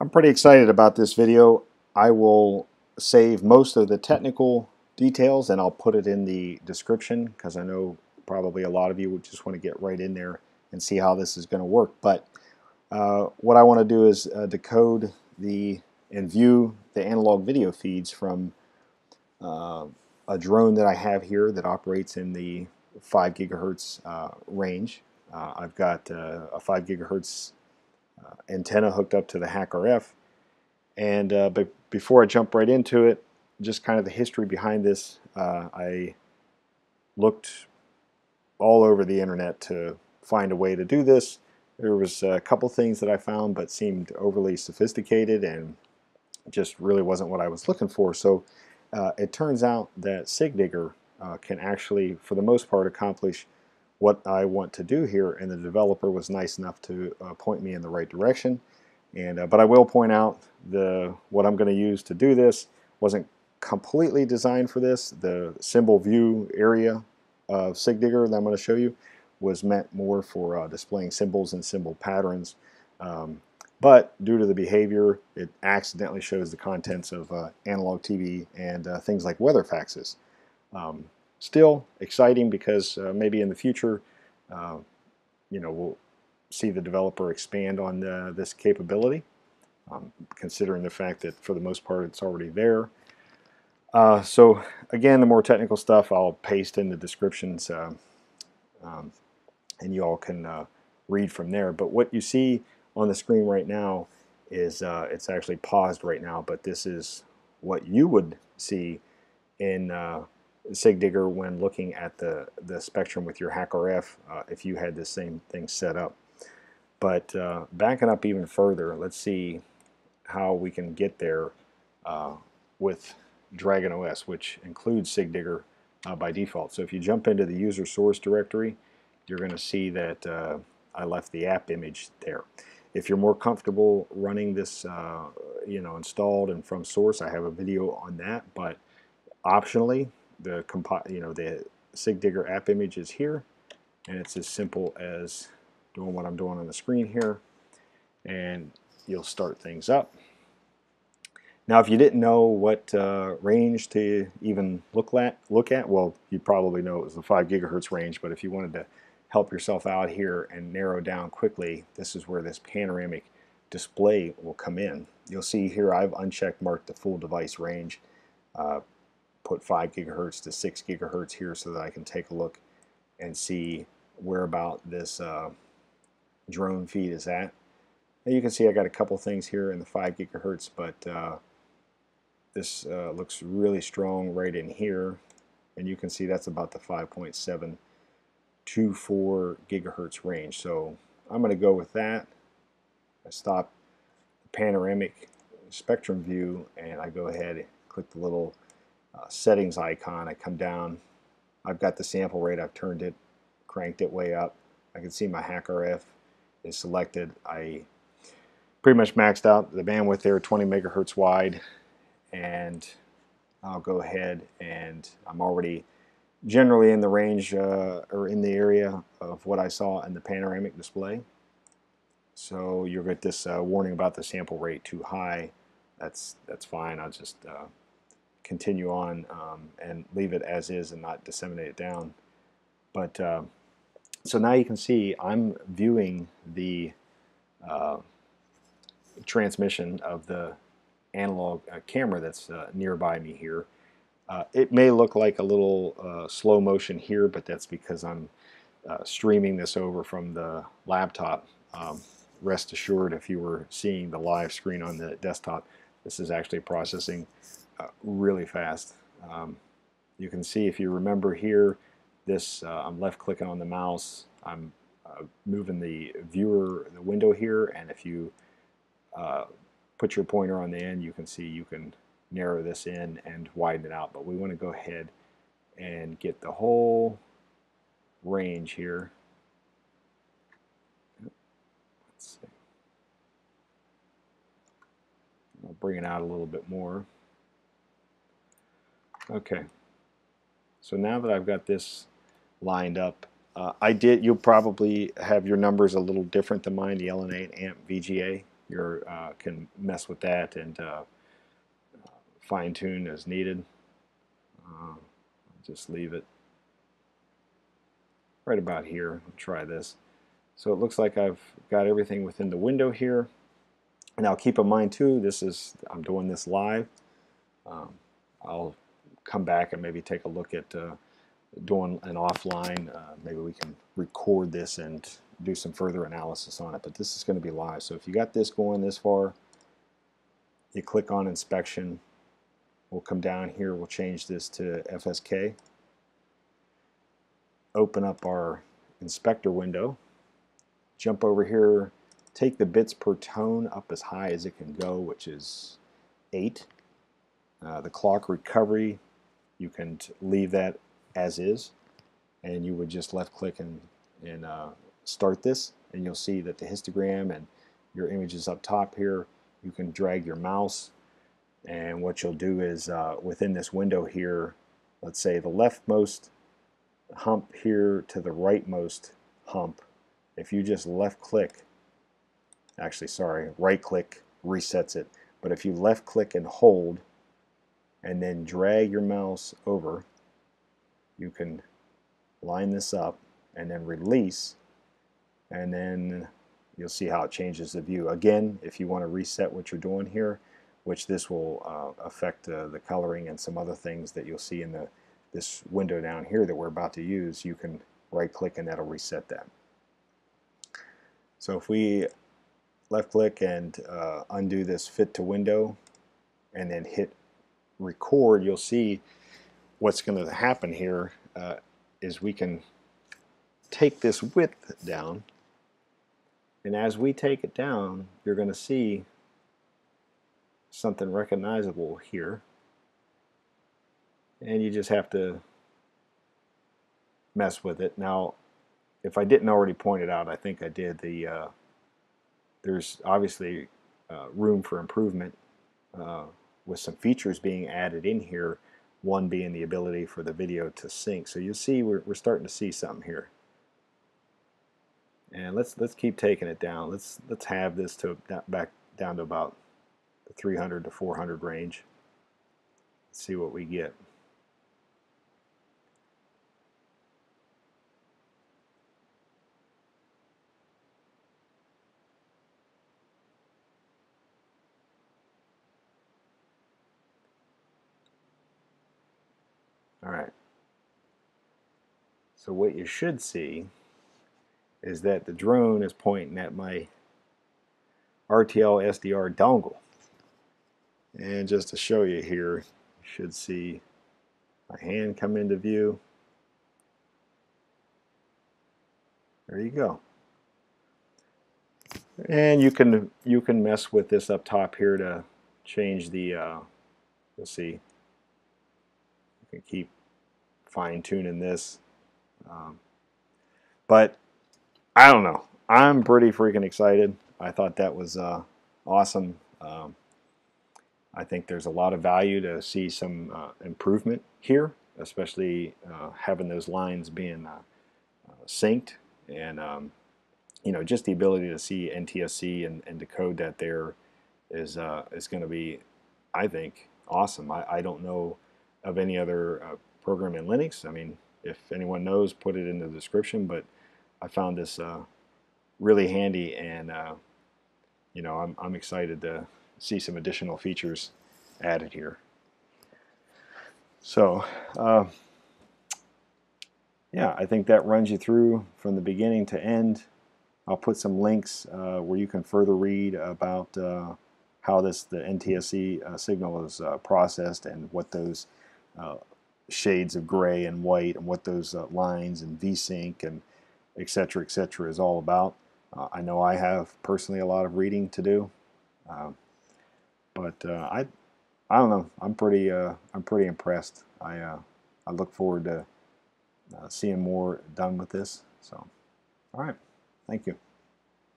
I'm pretty excited about this video. I will save most of the technical details and I'll put it in the description because I know probably a lot of you would just want to get right in there and see how this is going to work. But uh, what I want to do is uh, decode the and view the analog video feeds from uh, a drone that I have here that operates in the 5 gigahertz uh, range. Uh, I've got uh, a 5 gigahertz antenna hooked up to the HackRF. And uh, but before I jump right into it, just kind of the history behind this, uh, I looked all over the internet to find a way to do this. There was a couple things that I found, but seemed overly sophisticated and just really wasn't what I was looking for. So uh, it turns out that SigDigger uh, can actually, for the most part, accomplish what I want to do here, and the developer was nice enough to uh, point me in the right direction. And uh, but I will point out the what I'm going to use to do this wasn't completely designed for this. The symbol view area of SigDigger that I'm going to show you was meant more for uh, displaying symbols and symbol patterns. Um, but due to the behavior, it accidentally shows the contents of uh, analog TV and uh, things like weather faxes. Um, still exciting because uh, maybe in the future, uh, you know, we'll see the developer expand on this capability, um, considering the fact that for the most part it's already there. Uh, so again, the more technical stuff I'll paste in the descriptions uh, um, and you all can uh, read from there. But what you see on the screen right now is uh, it's actually paused right now, but this is what you would see in SigDigger when looking at the, the spectrum with your HackRF uh, if you had the same thing set up. But uh, backing up even further, let's see how we can get there uh, with Dragon OS, which includes SigDigger uh, by default. So if you jump into the user source directory, you're going to see that uh, I left the app image there. If you're more comfortable running this, uh, you know, installed and from source, I have a video on that. But optionally, the you know the SigDigger app image is here and it's as simple as doing what I'm doing on the screen here and you'll start things up. Now if you didn't know what uh, range to even look at, look at, well you probably know it was the 5 gigahertz range but if you wanted to help yourself out here and narrow down quickly this is where this panoramic display will come in. You'll see here I've unchecked marked the full device range. Uh, put 5 gigahertz to 6 gigahertz here so that I can take a look and see where about this uh, drone feed is at. And you can see I got a couple things here in the 5 gigahertz, but uh, this uh, looks really strong right in here. And you can see that's about the 5.724 gigahertz range. So I'm going to go with that. I stop the panoramic spectrum view and I go ahead and click the little uh, settings icon. I come down. I've got the sample rate. I've turned it, cranked it way up. I can see my HackRF is selected. I pretty much maxed out the bandwidth there, 20 megahertz wide, and I'll go ahead and I'm already generally in the range uh, or in the area of what I saw in the panoramic display. So you'll get this uh, warning about the sample rate too high. That's that's fine. I'll just uh, continue on um, and leave it as is and not disseminate it down. But uh, so now you can see I'm viewing the uh, transmission of the analog uh, camera that's uh, nearby me here. Uh, it may look like a little uh, slow motion here, but that's because I'm streaming this over from the laptop. Um, rest assured, if you were seeing the live screen on the desktop, this is actually processing uh, really fast. Um, you can see if you remember here, this uh, I'm left clicking on the mouse. I'm uh, moving the viewer, the window here, and if you uh, put your pointer on the end, you can see you can narrow this in and widen it out. But we want to go ahead and get the whole range here. Let's see. I'll bring it out a little bit more. Okay. So now that I've got this lined up, uh, I did, you'll probably have your numbers a little different than mine, the LNA amp VGA. you uh, can mess with that and uh, fine tune as needed. Uh, just leave it right about here. I'll try this. So it looks like I've got everything within the window here. Now keep in mind too, this is I'm doing this live. Um, I'll come back and maybe take a look at uh, doing an offline. Uh, maybe we can record this and do some further analysis on it. But this is going to be live. So if you got this going this far, you click on inspection. We'll come down here. We'll change this to FSK. Open up our inspector window. Jump over here. Take the bits per tone up as high as it can go, which is 8. Uh, the clock recovery, you can leave that as is, and you would just left click and, and uh, start this, and you'll see that the histogram and your image is up top here. You can drag your mouse, and what you'll do is uh, within this window here, let's say the leftmost hump here to the rightmost hump, if you just left click, actually sorry, right click resets it, but if you left click and hold, and then drag your mouse over. You can line this up and then release and then you'll see how it changes the view. Again if you want to reset what you're doing here which this will uh, affect uh, the coloring and some other things that you'll see in the this window down here that we're about to use you can right click and that'll reset that. So if we left click and uh, undo this fit to window and then hit record, you'll see what's going to happen here uh, is we can take this width down. And as we take it down you're going to see something recognizable here. And you just have to mess with it. Now if I didn't already point it out I think I did the uh, there's obviously uh, room for improvement uh, with some features being added in here, one being the ability for the video to sync. So you see we're, we're starting to see something here. And let's let's keep taking it down. Let's let's have this to back down to about the 300 to 400 range. Let's see what we get. All right. So what you should see is that the drone is pointing at my RTL SDR dongle. And just to show you here, you should see my hand come into view. There you go. And you can you can mess with this up top here to change the uh, you'll see You can keep fine tuning this. Um, but I don't know. I'm pretty freaking excited. I thought that was uh, awesome. Um, I think there's a lot of value to see some uh, improvement here, especially uh, having those lines being uh, uh, synced and um, you know just the ability to see NTSC and, and decode that there is uh, is going to be, I think, awesome. I, I don't know of any other program in Linux. I mean, if anyone knows, put it in the description. But I found this uh, really handy, and uh, you know, I'm I'm excited to see some additional features added here. So, uh, yeah, I think that runs you through from the beginning to end. I'll put some links uh, where you can further read about uh, how this the NTSC signal is processed and what those uh, shades of gray and white and what those uh, lines and VSync and etc. etc. is all about. Uh, I know I have personally a lot of reading to do, um, but uh, I I don't know. I'm pretty uh, I'm pretty impressed. I I look forward to seeing more done with this. So, all right, thank you.